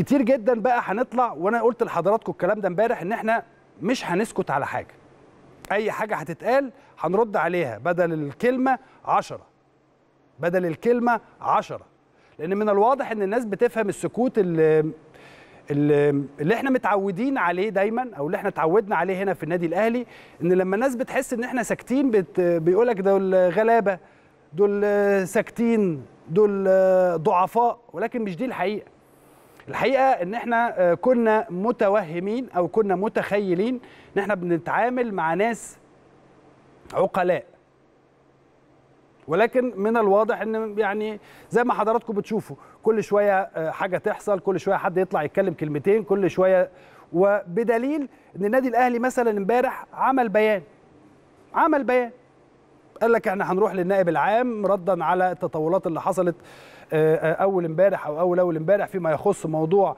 كتير جدا بقى هنطلع وأنا قلت لحضراتكم الكلام ده امبارح إن إحنا مش هنسكت على حاجة. أي حاجة هتتقال هنرد عليها بدل الكلمة عشرة. بدل الكلمة عشرة. لأن من الواضح إن الناس بتفهم السكوت اللي اللي, إحنا متعودين عليه دايما أو اللي إحنا اتعودنا عليه هنا في النادي الأهلي إن لما الناس بتحس إن إحنا ساكتين بيقولك دول غلابة دول ساكتين دول ضعفاء ولكن مش دي الحقيقة. الحقيقة إن إحنا كنا متوهمين أو كنا متخيلين إن إحنا بنتعامل مع ناس عقلاء. ولكن من الواضح إن يعني زي ما حضراتكم بتشوفوا كل شوية حاجة تحصل كل شوية حد يطلع يتكلم كلمتين كل شوية. وبدليل إن النادي الأهلي مثلا إمبارح عمل بيان عمل بيان. قال لك إحنا هنروح للنائب العام ردا على التطورات اللي حصلت اول امبارح أو اول اول امبارح فيما يخص موضوع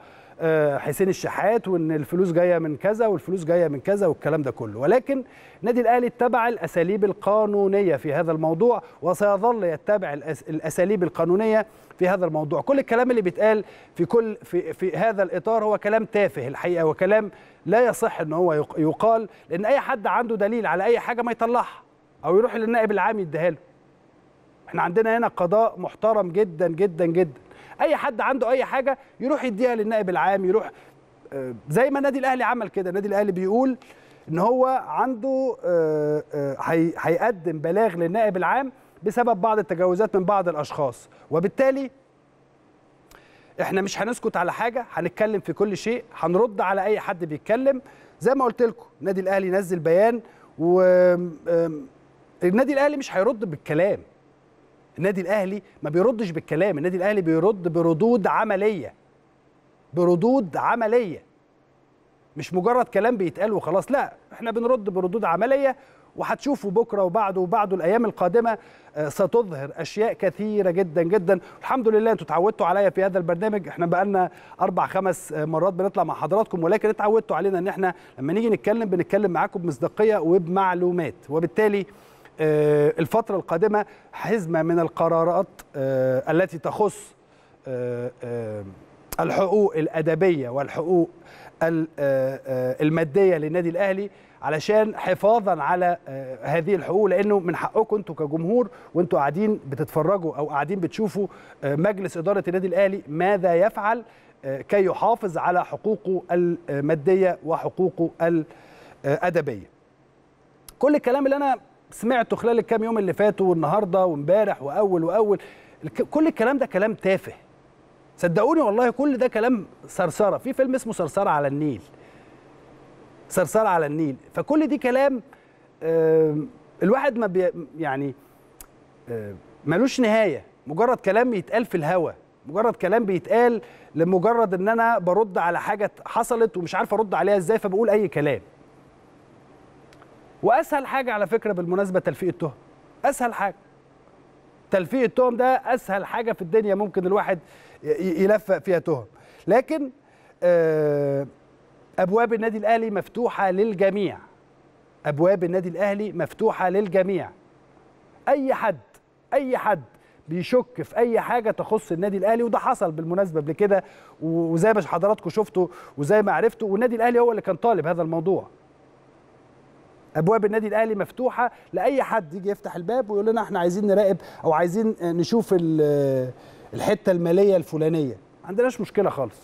حسين الشحات وإن الفلوس جاية من كذا والفلوس جاية من كذا والكلام ده كله. ولكن النادي الأهلي اتبع الأساليب القانونية في هذا الموضوع وسيظل يتبع الأساليب القانونية في هذا الموضوع. كل الكلام اللي بيتقال في كل في في هذا الإطار هو كلام تافه الحقيقة وكلام لا يصح إن هو يقال لأن أي حد عنده دليل على أي حاجة ما يطلعها. أو يروح للنائب العام يديها له. إحنا عندنا هنا قضاء محترم جدا جدا جدا. أي حد عنده أي حاجة يروح يديها للنائب العام يروح زي ما النادي الأهلي عمل كده. النادي الأهلي بيقول إن هو عنده هيقدم بلاغ للنائب العام بسبب بعض التجاوزات من بعض الأشخاص. وبالتالي إحنا مش هنسكت على حاجة هنتكلم في كل شيء هنرد على أي حد بيتكلم. زي ما قلت لكم النادي الأهلي نزل بيان و النادي الاهلي مش هيرد بالكلام. النادي الاهلي ما بيردش بالكلام. النادي الاهلي بيرد بردود عملية. بردود عملية. مش مجرد كلام بيتقال وخلاص لا إحنا بنرد بردود عملية وهتشوفوا بكرة وبعده وبعده الأيام القادمة ستظهر أشياء كثيرة جدا جدا. الحمد لله أنتوا اتعودتوا عليا في هذا البرنامج. إحنا بقالنا أربع خمس مرات بنطلع مع حضراتكم ولكن اتعودتوا علينا إن إحنا لما نيجي نتكلم بنتكلم معاكم بمصداقية وبمعلومات. وبالتالي الفترة القادمة حزمة من القرارات التي تخص الحقوق الأدبية والحقوق المادية للنادي الأهلي علشان حفاظا على هذه الحقوق لأنه من حقكم أنتوا كجمهور وأنتوا قاعدين بتتفرجوا أو قاعدين بتشوفوا مجلس إدارة النادي الأهلي ماذا يفعل كي يحافظ على حقوقه المادية وحقوقه الأدبية. كل الكلام اللي أنا سمعته خلال الكام يوم اللي فاتوا والنهارده وامبارح وأول وأول. كل الكلام ده كلام تافه. صدقوني والله كل ده كلام صرصرة. في فيلم اسمه صرصرة على النيل. صرصرة على النيل. فكل دي كلام آه الواحد ما بي يعني آه ملوش نهاية. مجرد كلام يتقال في الهوا. مجرد كلام بيتقال لمجرد إن أنا برد على حاجة حصلت ومش عارف أرد عليها إزاي فبقول أي كلام. وأسهل حاجة على فكرة بالمناسبة تلفيق التهم. أسهل حاجة. تلفيق التهم ده أسهل حاجة في الدنيا ممكن الواحد يلفق فيها تهم. لكن أبواب النادي الأهلي مفتوحة للجميع. أبواب النادي الأهلي مفتوحة للجميع. أي حد أي حد بيشك في أي حاجة تخص النادي الأهلي وده حصل بالمناسبة قبل كده وزي ما حضراتكم شفتوا وزي ما عرفتوا والنادي الأهلي هو اللي كان طالب هذا الموضوع. أبواب النادي الأهلي مفتوحة لأي حد يجي يفتح الباب ويقول لنا إحنا عايزين نراقب أو عايزين نشوف الحتة المالية الفلانية. ما عندناش مشكلة خالص.